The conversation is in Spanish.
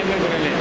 yendo con él.